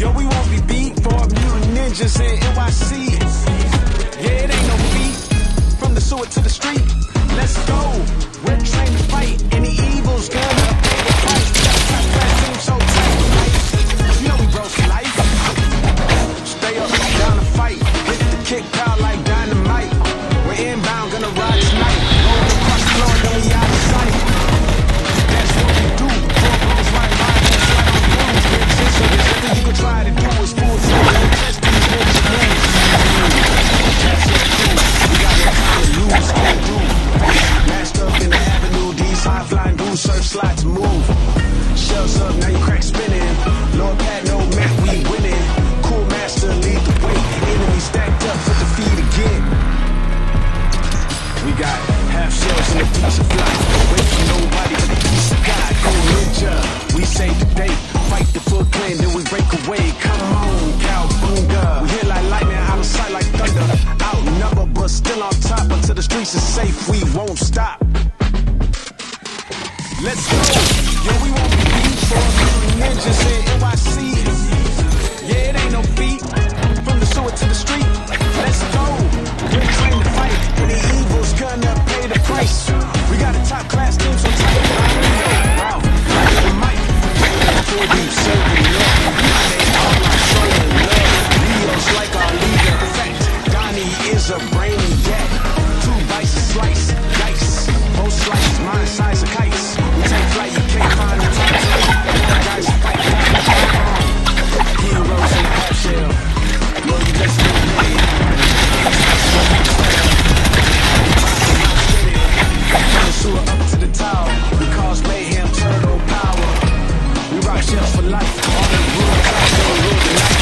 Yo, we won't be beat for mutant ninjas in NYC. Surf slots move. Shells up, now you crack spinning. Lord Pat, no Matt, we winning. Cool master, lead the way. Enemy stacked up, put the feet again. We got half shells and a piece of fly. Wait for nobody but the peace of God. Go ninja, we save the day. Fight the Foot Clan, then we break away. Come on, cowabunga. We hit like lightning, out of sight like thunder. Outnumbered, but still on top. Until the streets are safe, we won't stop. Let's go. Yo, we won't be beat for ninjas in NYC. Yeah, it ain't no beat. From the sewer to the street. Let's go. We're trained to fight. Any evil's gonna pay the price. We got a top class team, so tight. Wow. The mic. For you, serving love. Name, all I'm showing love. Leo's like our leader. Fact, Donnie is a brainiac. Two bites a slice, dice. Both slices, life. All the rules, I will rule the night.